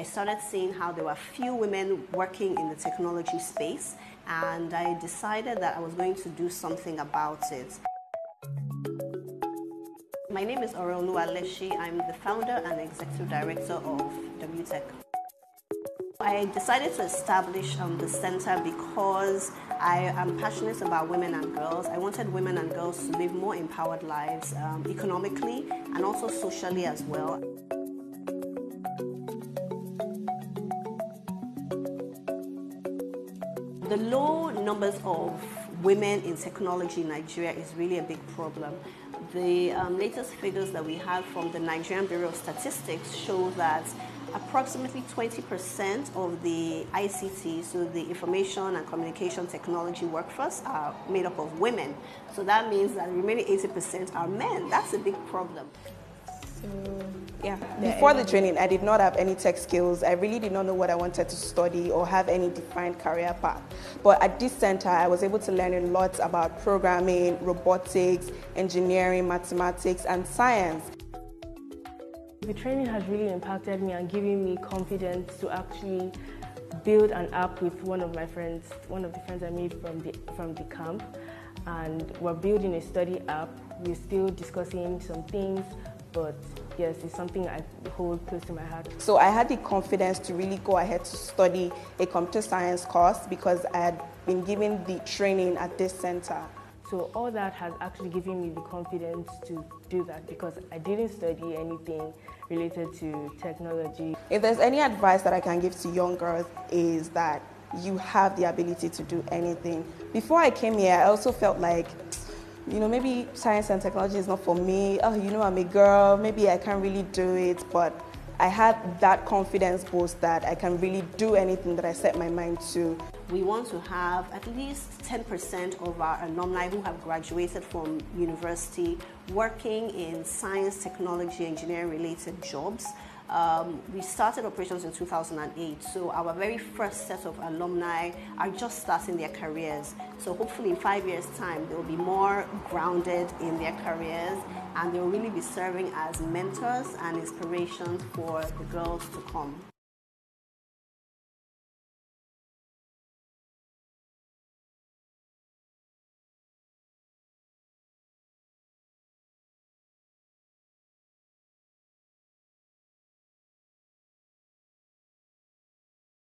I started seeing how there were few women working in the technology space, and I decided that I was going to do something about it. My name is Oreoluwa Lesi. I'm the founder and executive director of W.TEC. I decided to establish um, the center because I am passionate about women and girls. I wanted women and girls to live more empowered lives um, economically and also socially as well. The low numbers of women in technology in Nigeria is really a big problem. The um, latest figures that we have from the Nigerian Bureau of Statistics show that approximately 20% of the ICT, so the information and communication technology workforce, are made up of women. So that means that the remaining 80% are men. That's a big problem. So, yeah. Before the training, I did not have any tech skills. I really did not know what I wanted to study or have any defined career path. But at this center, I was able to learn a lot about programming, robotics, engineering, mathematics, and science. The training has really impacted me and given me confidence to actually build an app with one of my friends, one of the friends I made from the, from the camp. And we're building a study app. We're still discussing some things, but yes, it's something I hold close to my heart. So I had the confidence to really go ahead to study a computer science course because I had been given the training at this center. So all that has actually given me the confidence to do that because I didn't study anything related to technology. If there's any advice that I can give to young girls is that you have the ability to do anything. Before I came here, I also felt like you know, maybe science and technology is not for me. Oh, you know, I'm a girl, maybe I can't really do it, but I had that confidence boost that I can really do anything that I set my mind to. We want to have at least 10% of our alumni who have graduated from university working in science, technology, engineering related jobs. Um, we started operations in 2008, so our very first set of alumni are just starting their careers. So hopefully in five years' time, they'll be more grounded in their careers and they'll really be serving as mentors and inspirations for the girls to come.